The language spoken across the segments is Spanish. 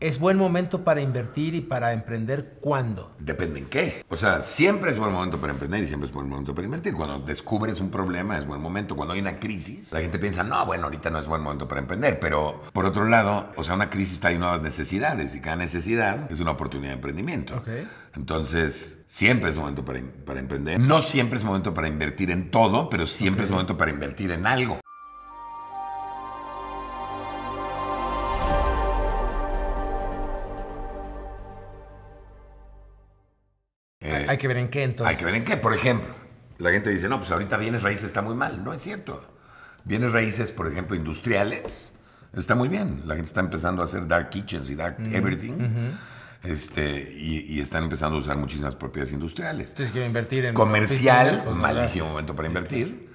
¿Es buen momento para invertir y para emprender cuándo? Depende en qué. O sea, siempre es buen momento para emprender y siempre es buen momento para invertir. Cuando descubres un problema es buen momento. Cuando hay una crisis, la gente piensa, no, bueno, ahorita no es buen momento para emprender. Pero por otro lado, o sea, una crisis trae nuevas necesidades y cada necesidad es una oportunidad de emprendimiento. Ok. Entonces, siempre es momento para, para emprender. No siempre es momento para invertir en todo, pero siempre es momento para invertir en algo. Hay que ver en qué entonces. Hay que ver en qué. Por ejemplo, la gente dice, no, pues ahorita bienes raíces está muy mal. No es cierto. Bienes raíces, por ejemplo, industriales, está muy bien. La gente está empezando a hacer dark kitchens y dark everything. Este, y, están empezando a usar muchísimas propiedades industriales. Entonces quiero invertir en... Comercial, pues, malísimo momento para invertir.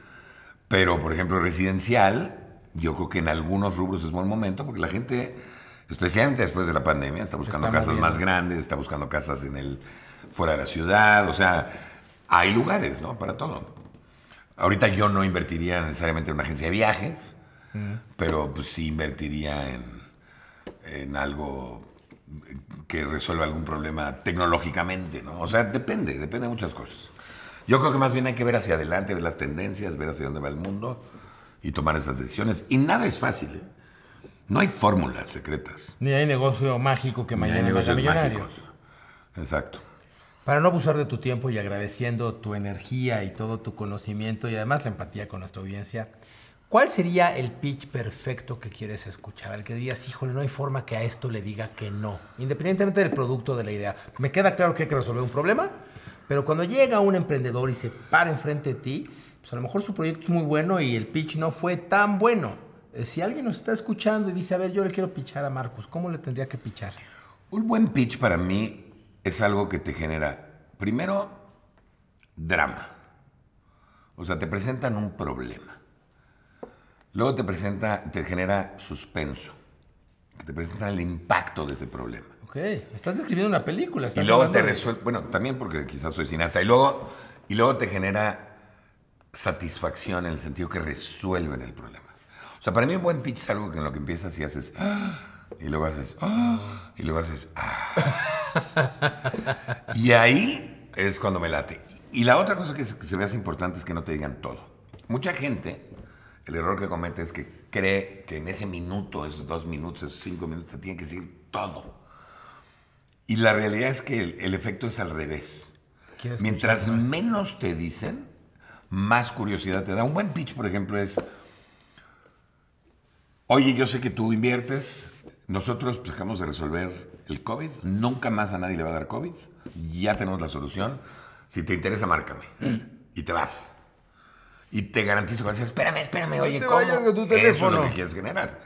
Pero, por ejemplo, residencial, yo creo que en algunos rubros es buen momento porque la gente, especialmente después de la pandemia, está buscando casas más grandes, está buscando casas en el fuera de la ciudad, o sea, hay lugares, ¿no? Para todo. Ahorita yo no invertiría necesariamente en una agencia de viajes, mm. pero pues sí invertiría en, en algo que resuelva algún problema tecnológicamente, ¿no? O sea, depende, depende de muchas cosas. Yo creo que más bien hay que ver hacia adelante, ver las tendencias, ver hacia dónde va el mundo y tomar esas decisiones. Y nada es fácil, ¿eh? No hay fórmulas secretas. Ni hay negocio mágico que mañana me haga millonario. Exacto. Para no abusar de tu tiempo y agradeciendo tu energía y todo tu conocimiento y además la empatía con nuestra audiencia, ¿cuál sería el pitch perfecto que quieres escuchar? Al que digas, híjole, no hay forma que a esto le diga que no, independientemente del producto de la idea. Me queda claro que hay que resolver un problema, pero cuando llega un emprendedor y se para enfrente de ti, pues a lo mejor su proyecto es muy bueno y el pitch no fue tan bueno. Eh, si alguien nos está escuchando y dice, a ver, yo le quiero pitchar a Marcos, ¿cómo le tendría que pitchar? Un buen pitch para mí es algo que te genera, primero, drama. O sea, te presentan un problema. Luego te presenta, te genera suspenso. Te presentan el impacto de ese problema. Ok, estás describiendo una película. y luego te resuelve, bueno, también porque quizás soy cineasta. Y luego, y luego te genera satisfacción en el sentido que resuelven el problema. O sea, para mí un buen pitch es algo que en lo que empiezas y haces, y luego haces, y luego haces, ¡ah! y ahí es cuando me late. Y la otra cosa que se, ve importante es que no te digan todo. Mucha gente, el error que comete es que cree que en ese minuto, esos dos minutos, esos cinco minutos, te tienen que decir todo. Y la realidad es que el, efecto es al revés. Mientras menos te dicen, más curiosidad te da. Un buen pitch, por ejemplo, es, oye, yo sé que tú inviertes, nosotros pues, acabamos de resolver el COVID. Nunca más a nadie le va a dar COVID. Ya tenemos la solución. Si te interesa, márcame. Mm. Y te vas. Y te garantizo que vas a decir, espérame, espérame, oye, ¿cómo? tu teléfono. Eso es lo que quieres generar.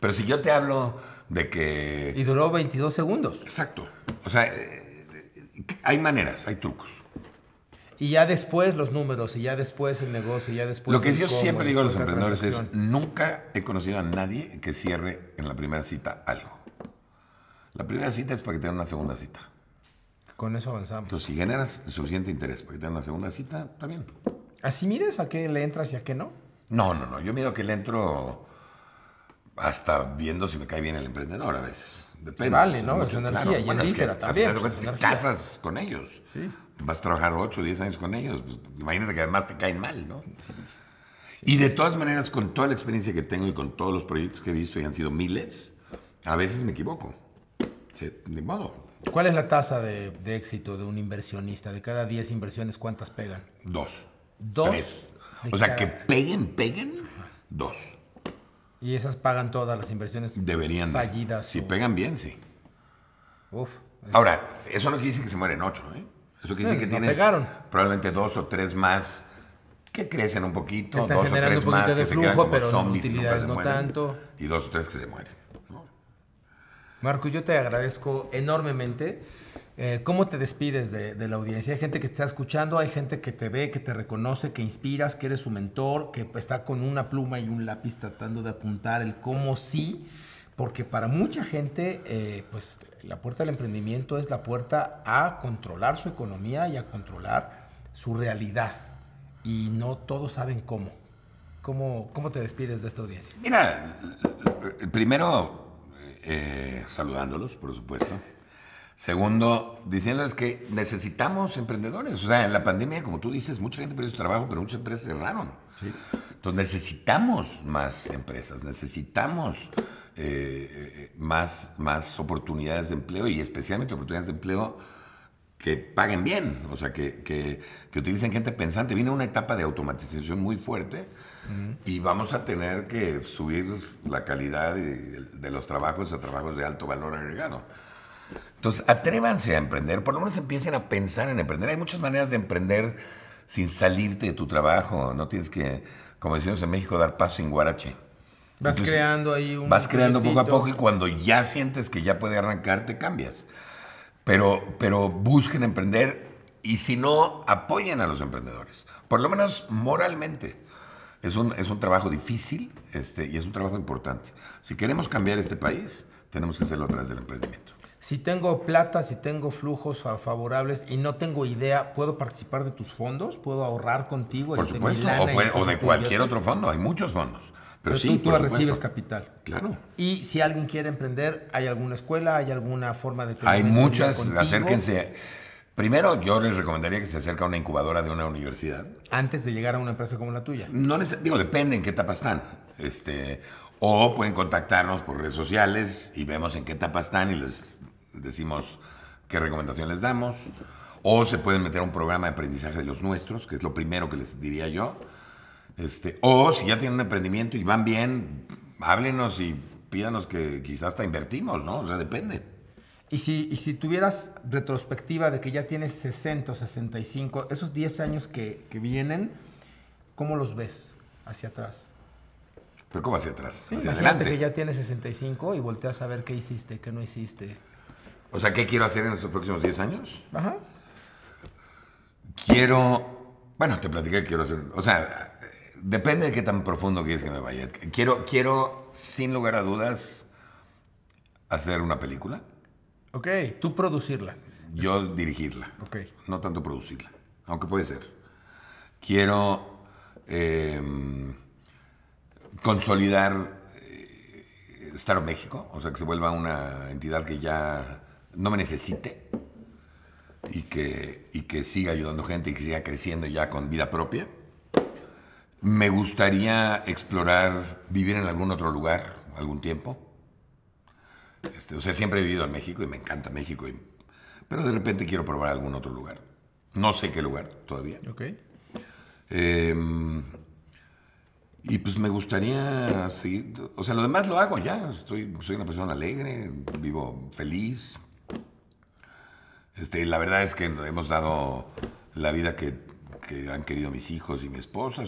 Pero si yo te hablo de que... Y duró 22 segundos. Exacto. O sea, eh, hay maneras, hay trucos. Y ya después los números, y ya después el negocio, y ya después... Lo que yo siempre digo a los emprendedores es, nunca he conocido a nadie que cierre en la primera cita algo. La primera cita es para que tengan una segunda cita. Con eso avanzamos. Entonces, si generas suficiente interés para que tengan una segunda cita, está bien. ¿Así mides a qué le entras y a qué no? No, no, no. Yo mido a que le entro hasta viendo si me cae bien el emprendedor a veces. Depende. vale, ¿no? Es energía. y en víscera también. Pues, te casas con ellos. Sí. Vas a trabajar 8 o 10 años con ellos. Pues, imagínate que además te caen mal, ¿no? Sí. Y de todas maneras, con toda la experiencia que tengo y con todos los proyectos que he visto, y han sido miles, a veces me equivoco. Modo. ¿Cuál es la tasa de, éxito de un inversionista? De cada 10 inversiones, ¿cuántas pegan? Dos. ¿Dos? Tres. O sea, que peguen, peguen, dos. ¿Y esas pagan todas las inversiones Deberían fallidas? Si pegan bien, sí. Uf. Ahora, eso no quiere decir que se mueren ocho, ¿eh? Eso quiere decir que tienes probablemente dos o tres más que crecen un poquito, Están dos o tres un más de flujo, pero zombies no tanto. Y dos o tres que se mueren. Marcos, yo te agradezco enormemente. Eh, ¿Cómo te despides de, la audiencia? Hay gente que te está escuchando, hay gente que te ve, que te reconoce, que inspiras, que eres su mentor, que está con una pluma y un lápiz tratando de apuntar el cómo sí, porque para mucha gente, eh, pues la puerta del emprendimiento es la puerta a controlar su economía y a controlar su realidad. Y no todos saben cómo. ¿Cómo, cómo te despides de esta audiencia? Mira, primero eh, saludándolos, por supuesto. Segundo, diciéndoles que necesitamos emprendedores. O sea, en la pandemia, como tú dices, mucha gente perdió su trabajo, pero muchas empresas cerraron. Entonces necesitamos más empresas, necesitamos eh, más, más oportunidades de empleo y especialmente oportunidades de empleo que paguen bien, o sea, que, que, que utilicen gente pensante. Viene una etapa de automatización muy fuerte y vamos a tener que subir la calidad de, de los trabajos a trabajos de alto valor agregado. Entonces, atrévanse a emprender, por lo menos empiecen a pensar en emprender. Hay muchas maneras de emprender sin salirte de tu trabajo. No tienes que, como decimos en México, dar paso sin guarache. Vas creando ahí un. Vas creando poco a poco y cuando ya sientes que ya puede arrancar, te cambias. Pero, pero busquen emprender y si no, apoyen a los emprendedores. Por lo menos moralmente. Es un, es un trabajo difícil este, y es un trabajo importante. Si queremos cambiar este país, tenemos que hacerlo a través del emprendimiento. Si tengo plata, si tengo flujos favorables y no tengo idea, ¿puedo participar de tus fondos? ¿Puedo ahorrar contigo? Por supuesto, o, de cualquier otro fondo. Hay muchos fondos. Pero, sí, tú, recibes capital. Claro. Y si alguien quiere emprender, ¿hay alguna escuela? ¿Hay alguna forma de tener Hay muchas, acérquense. Primero, yo les recomendaría que se acerque a una incubadora de una universidad. Antes de llegar a una empresa como la tuya. No digo, depende en qué etapa están. Este, o pueden contactarnos por redes sociales y vemos en qué etapa están y les decimos qué recomendación les damos. O se pueden meter a un programa de aprendizaje de los nuestros, que es lo primero que les diría yo. Este, o si ya tienen un emprendimiento y van bien, háblenos y pídanos que quizás hasta invertimos, ¿no? O sea, depende. Y si, y si tuvieras retrospectiva de que ya tienes 60 o 65, esos 10 años que, que vienen, ¿cómo los ves hacia atrás? ¿Pero cómo hacia atrás? hacia adelante. que ya tienes 65 y volteas a ver qué hiciste, qué no hiciste. O sea, ¿qué quiero hacer en estos próximos 10 años? Ajá. Quiero. Bueno, te platiqué que quiero hacer. O sea, depende de qué tan profundo quieres que me vaya. Quiero, quiero sin lugar a dudas, hacer una película. Ok, tú producirla. Yo dirigirla. Ok. No tanto producirla, aunque puede ser. Quiero em, consolidar eh, Star México, o sea, que se vuelva una entidad que ya no me necesite y que, y que siga ayudando gente y que siga creciendo ya con vida propia. Me gustaría explorar, vivir en algún otro lugar algún tiempo. Este, o sea, siempre he vivido en México y me encanta México, pero de repente quiero probar algún otro lugar. No sé qué lugar todavía. Ok. Em, y pues me gustaría seguir, o sea, lo demás lo hago ya. Estoy, soy una persona alegre, vivo feliz, este, la verdad es que hemos dado la vida que, han querido mis hijos y mi esposa.